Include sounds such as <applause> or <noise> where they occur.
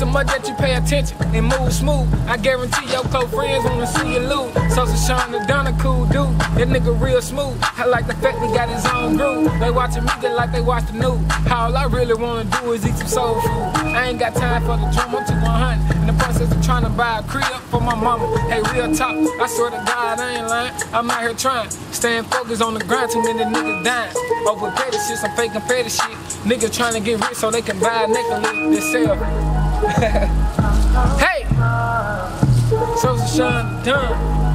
much that you pay attention and move smooth. I guarantee your close friends wanna see you lose. So Shawn the done a cool dude. That nigga real smooth. I like the fact he got his own groove. They watching me just like they watch the news. All I really wanna do is eat some soul food. I ain't got time for the drama to 100. In the process of trying to buy a crib for my mama. Hey, real talk. I swear to God, I ain't lying. I'm out here trying. Staying focused on the grind. Too many niggas dying. Over petty shit, some fake and petty shit. Niggas trying to get rich so they can buy a necklace themselves. <laughs> hey! So Shawn done.